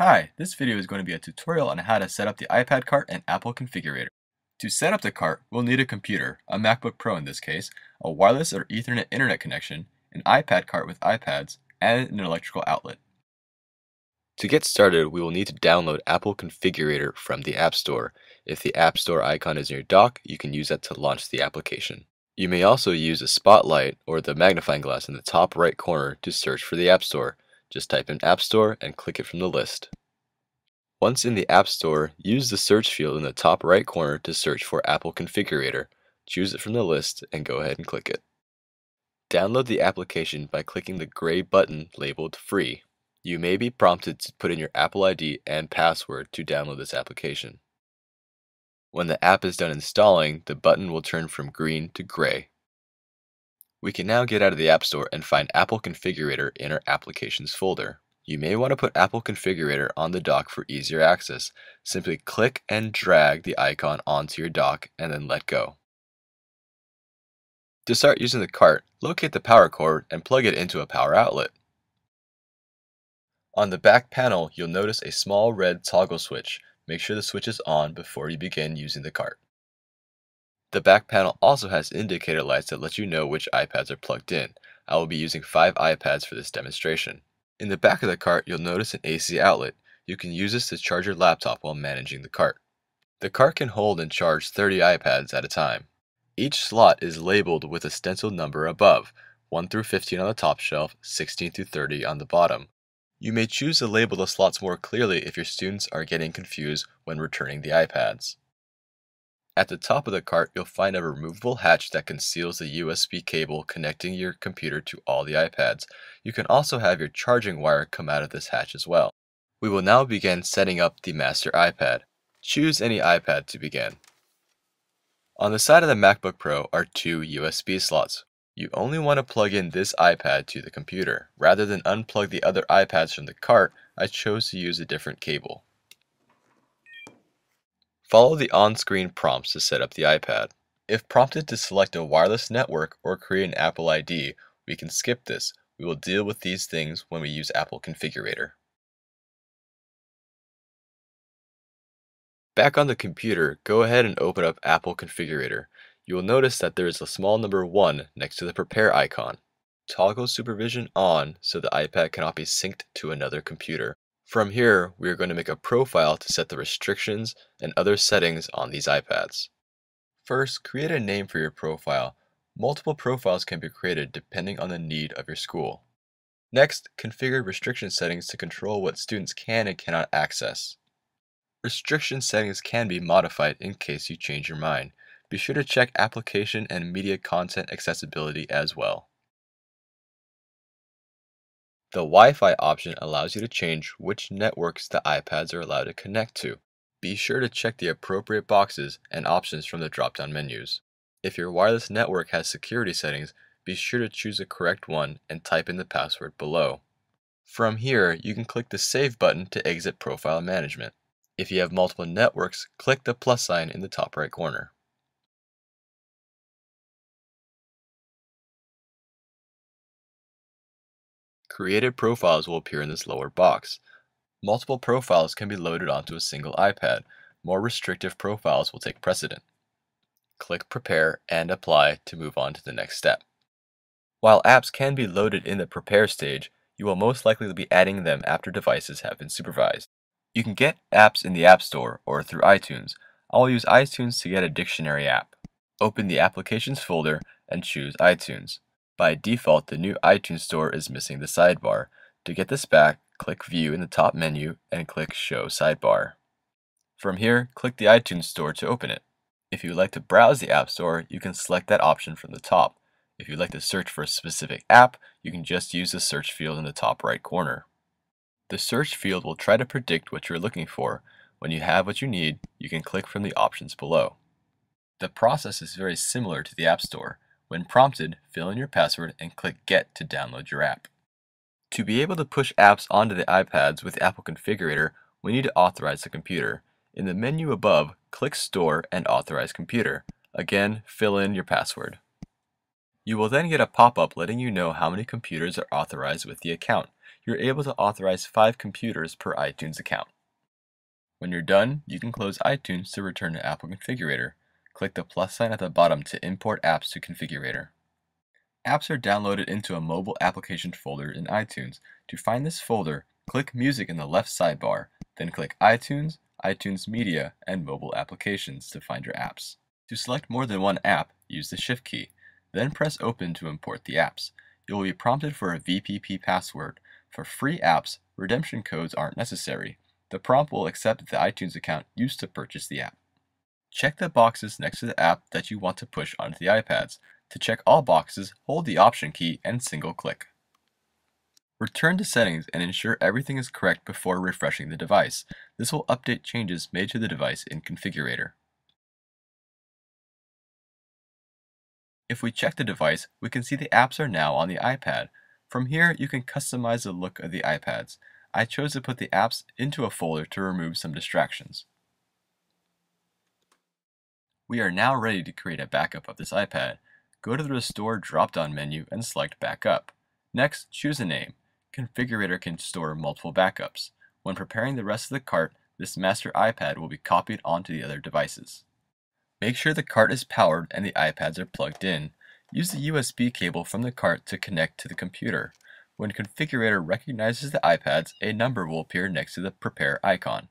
Hi, this video is going to be a tutorial on how to set up the iPad cart and Apple Configurator. To set up the cart, we'll need a computer, a MacBook Pro in this case, a wireless or Ethernet internet connection, an iPad cart with iPads, and an electrical outlet. To get started, we will need to download Apple Configurator from the App Store. If the App Store icon is in your dock, you can use that to launch the application. You may also use a spotlight or the magnifying glass in the top right corner to search for the App Store. Just type in App Store and click it from the list. Once in the App Store, use the search field in the top right corner to search for Apple Configurator. Choose it from the list and go ahead and click it. Download the application by clicking the gray button labeled Free. You may be prompted to put in your Apple ID and password to download this application. When the app is done installing, the button will turn from green to gray. We can now get out of the App Store and find Apple Configurator in our Applications folder. You may want to put Apple Configurator on the dock for easier access. Simply click and drag the icon onto your dock and then let go. To start using the cart, locate the power cord and plug it into a power outlet. On the back panel, you'll notice a small red toggle switch. Make sure the switch is on before you begin using the cart. The back panel also has indicator lights that let you know which iPads are plugged in. I will be using 5 iPads for this demonstration. In the back of the cart, you'll notice an AC outlet. You can use this to charge your laptop while managing the cart. The cart can hold and charge 30 iPads at a time. Each slot is labeled with a stenciled number above, 1 through 15 on the top shelf, 16 through 30 on the bottom. You may choose to label the slots more clearly if your students are getting confused when returning the iPads. At the top of the cart, you'll find a removable hatch that conceals the USB cable connecting your computer to all the iPads. You can also have your charging wire come out of this hatch as well. We will now begin setting up the master iPad. Choose any iPad to begin. On the side of the MacBook Pro are two USB slots. You only want to plug in this iPad to the computer. Rather than unplug the other iPads from the cart, I chose to use a different cable. Follow the on-screen prompts to set up the iPad. If prompted to select a wireless network or create an Apple ID, we can skip this. We will deal with these things when we use Apple Configurator. Back on the computer, go ahead and open up Apple Configurator. You will notice that there is a small number 1 next to the Prepare icon. Toggle supervision on so the iPad cannot be synced to another computer. From here, we are going to make a profile to set the restrictions and other settings on these iPads. First, create a name for your profile. Multiple profiles can be created depending on the need of your school. Next, configure restriction settings to control what students can and cannot access. Restriction settings can be modified in case you change your mind. Be sure to check application and media content accessibility as well. The Wi-Fi option allows you to change which networks the iPads are allowed to connect to. Be sure to check the appropriate boxes and options from the drop-down menus. If your wireless network has security settings, be sure to choose the correct one and type in the password below. From here, you can click the Save button to exit Profile Management. If you have multiple networks, click the plus sign in the top right corner. Created profiles will appear in this lower box. Multiple profiles can be loaded onto a single iPad. More restrictive profiles will take precedent. Click Prepare and Apply to move on to the next step. While apps can be loaded in the Prepare stage, you will most likely be adding them after devices have been supervised. You can get apps in the App Store or through iTunes. I will use iTunes to get a dictionary app. Open the Applications folder and choose iTunes. By default, the new iTunes Store is missing the sidebar. To get this back, click View in the top menu and click Show Sidebar. From here, click the iTunes Store to open it. If you would like to browse the App Store, you can select that option from the top. If you'd like to search for a specific app, you can just use the search field in the top right corner. The search field will try to predict what you're looking for. When you have what you need, you can click from the options below. The process is very similar to the App Store. When prompted, fill in your password and click Get to download your app. To be able to push apps onto the iPads with Apple Configurator, we need to authorize the computer. In the menu above, click Store and Authorize Computer. Again, fill in your password. You will then get a pop-up letting you know how many computers are authorized with the account. you're able to authorize 5 computers per iTunes account. When you're done, you can close iTunes to return to Apple Configurator. Click the plus sign at the bottom to import apps to Configurator. Apps are downloaded into a mobile application folder in iTunes. To find this folder, click Music in the left sidebar, then click iTunes, iTunes Media, and Mobile Applications to find your apps. To select more than one app, use the Shift key. Then press Open to import the apps. You will be prompted for a VPP password. For free apps, redemption codes aren't necessary. The prompt will accept the iTunes account used to purchase the app. Check the boxes next to the app that you want to push onto the iPads. To check all boxes, hold the Option key and single click. Return to settings and ensure everything is correct before refreshing the device. This will update changes made to the device in Configurator. If we check the device, we can see the apps are now on the iPad. From here, you can customize the look of the iPads. I chose to put the apps into a folder to remove some distractions. We are now ready to create a backup of this iPad. Go to the Restore drop-down menu and select Backup. Next, choose a name. Configurator can store multiple backups. When preparing the rest of the cart, this master iPad will be copied onto the other devices. Make sure the cart is powered and the iPads are plugged in. Use the USB cable from the cart to connect to the computer. When Configurator recognizes the iPads, a number will appear next to the Prepare icon.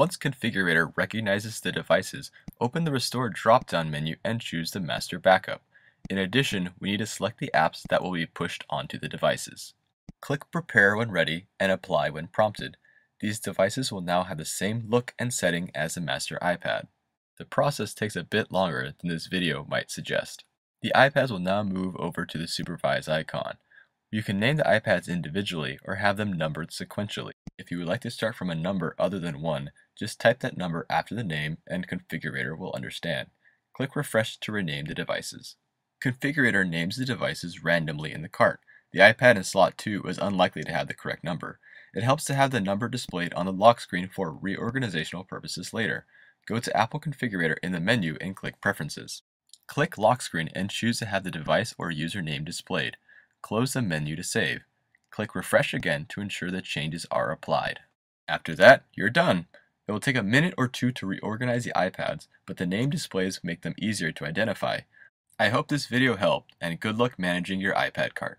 Once Configurator recognizes the devices, open the Restore drop-down menu and choose the Master Backup. In addition, we need to select the apps that will be pushed onto the devices. Click Prepare when ready and Apply when prompted. These devices will now have the same look and setting as the Master iPad. The process takes a bit longer than this video might suggest. The iPads will now move over to the Supervise icon. You can name the iPads individually or have them numbered sequentially. If you would like to start from a number other than 1, just type that number after the name and Configurator will understand. Click Refresh to rename the devices. Configurator names the devices randomly in the cart. The iPad in slot 2 is unlikely to have the correct number. It helps to have the number displayed on the lock screen for reorganizational purposes later. Go to Apple Configurator in the menu and click Preferences. Click Lock Screen and choose to have the device or username displayed. Close the menu to save. Click Refresh again to ensure the changes are applied. After that, you're done. It will take a minute or two to reorganize the iPads, but the name displays make them easier to identify. I hope this video helped, and good luck managing your iPad cart.